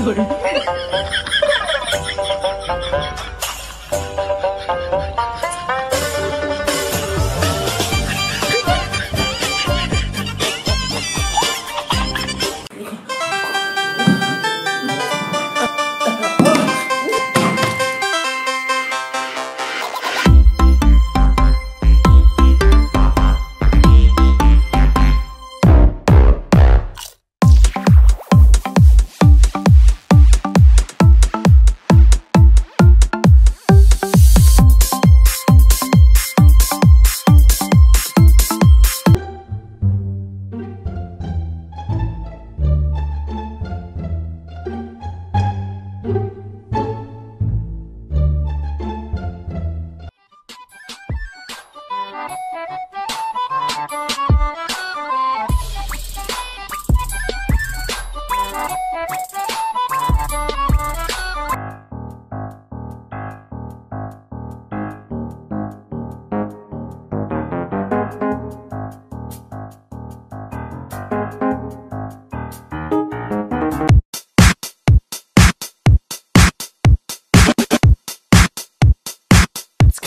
有人。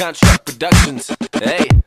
Construct Productions. Hey.